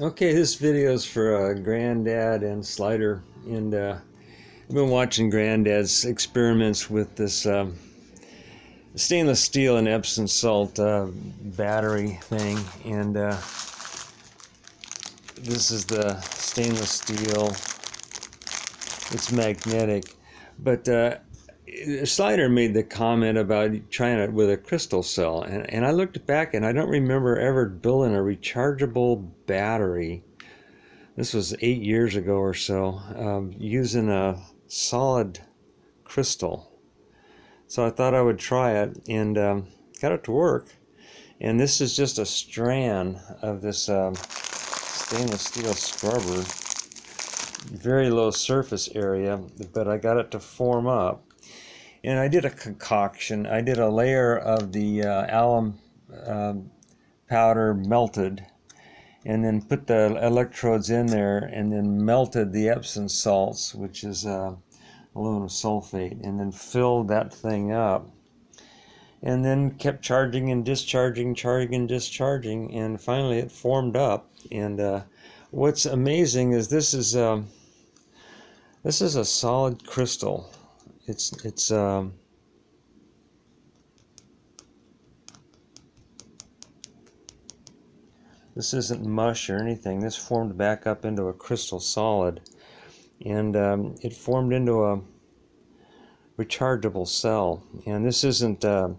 Okay, this video is for uh, Granddad and Slider, and uh, I've been watching Granddad's experiments with this um, stainless steel and Epsom salt uh, battery thing, and uh, this is the stainless steel. It's magnetic, but uh, Slider made the comment about trying it with a crystal cell, and, and I looked back and I don't remember ever building a rechargeable battery. This was eight years ago or so, um, using a solid crystal. So I thought I would try it and um, got it to work. And this is just a strand of this um, stainless steel scrubber. Very low surface area, but I got it to form up and I did a concoction. I did a layer of the uh, alum uh, powder melted and then put the electrodes in there and then melted the Epsom salts, which is uh, aluminum sulfate, and then filled that thing up. And then kept charging and discharging, charging and discharging, and finally it formed up. And uh, what's amazing is this is um, this is a solid crystal it's it's um, this isn't mush or anything. This formed back up into a crystal solid. And um, it formed into a rechargeable cell. And this isn't uh,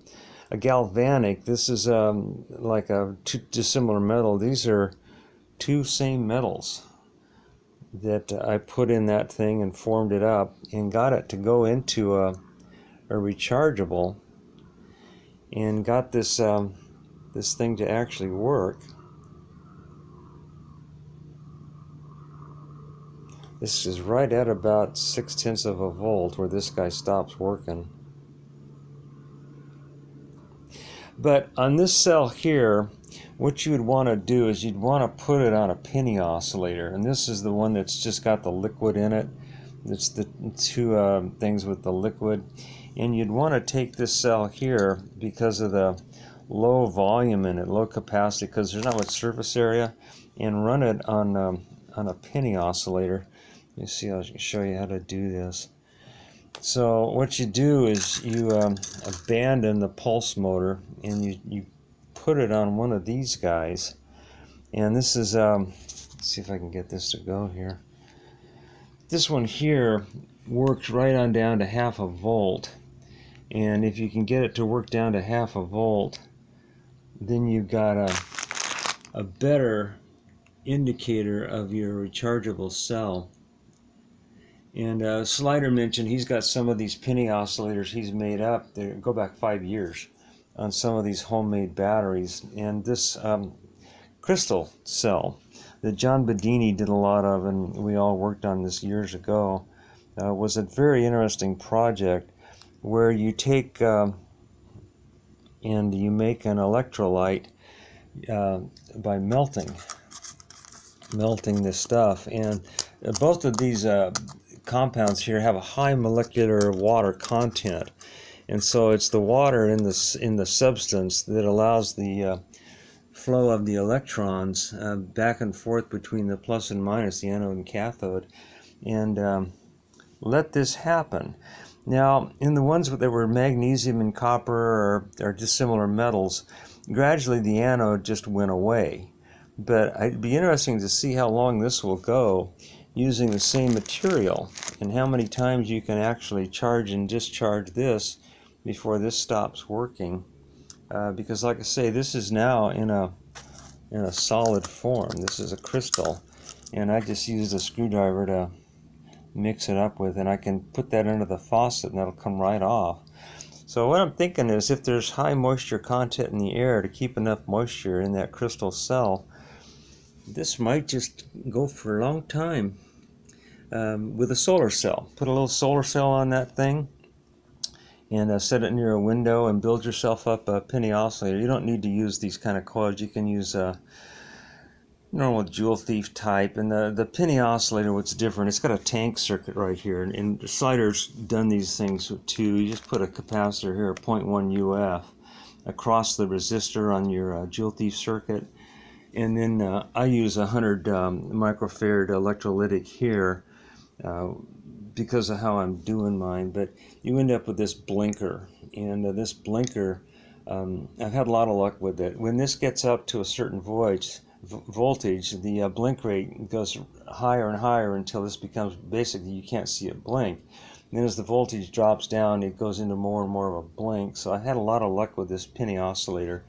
a galvanic. This is um, like a two dissimilar metal. These are two same metals that I put in that thing and formed it up and got it to go into a, a rechargeable and got this um, this thing to actually work. This is right at about six tenths of a volt where this guy stops working. But on this cell here, what you would want to do is you'd want to put it on a penny oscillator and this is the one that's just got the liquid in it. It's the two uh, things with the liquid. And you'd want to take this cell here because of the low volume in it low capacity because there's not much surface area and run it on um, on a penny oscillator. You see I'll show you how to do this so what you do is you um, abandon the pulse motor and you, you put it on one of these guys. And this is um, let's see if I can get this to go here. This one here works right on down to half a volt. And if you can get it to work down to half a volt then you've got a, a better indicator of your rechargeable cell and uh, Slider mentioned he's got some of these penny oscillators he's made up they go back five years on some of these homemade batteries. And this um, crystal cell that John Bedini did a lot of, and we all worked on this years ago, uh, was a very interesting project where you take uh, and you make an electrolyte uh, by melting melting this stuff and both of these uh, compounds here have a high molecular water content and so it's the water in the in the substance that allows the uh, flow of the electrons uh, back and forth between the plus and minus, the anode and cathode, and um, let this happen. Now, in the ones that were magnesium and copper or, or dissimilar metals, gradually the anode just went away. But it'd be interesting to see how long this will go using the same material. And how many times you can actually charge and discharge this before this stops working. Uh, because like I say this is now in a in a solid form. This is a crystal. And I just used a screwdriver to mix it up with and I can put that under the faucet and that'll come right off. So what I'm thinking is if there's high moisture content in the air to keep enough moisture in that crystal cell this might just go for a long time um, with a solar cell put a little solar cell on that thing and uh, set it near a window and build yourself up a penny oscillator. You don't need to use these kind of coils. You can use a normal joule thief type. And the, the penny oscillator, what's different, it's got a tank circuit right here. And, and Slider's done these things too. You just put a capacitor here, 0.1 UF, across the resistor on your uh, joule thief circuit. and then uh, I use a 100 um, microfarad electrolytic here uh, because of how I'm doing mine, but you end up with this blinker, and uh, this blinker, um, I've had a lot of luck with it. When this gets up to a certain voltage, voltage the uh, blink rate goes higher and higher until this becomes basically you can't see it blink. And then as the voltage drops down, it goes into more and more of a blink. So I had a lot of luck with this penny oscillator.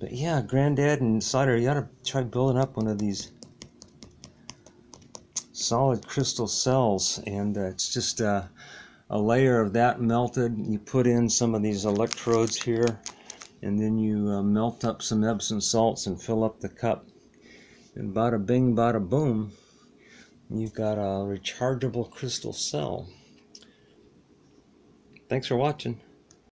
But yeah, Granddad and Slider, you gotta try building up one of these solid crystal cells. And uh, it's just uh, a layer of that melted. You put in some of these electrodes here, and then you uh, melt up some Epsom salts and fill up the cup. And bada bing, bada boom, you've got a rechargeable crystal cell. Thanks for watching.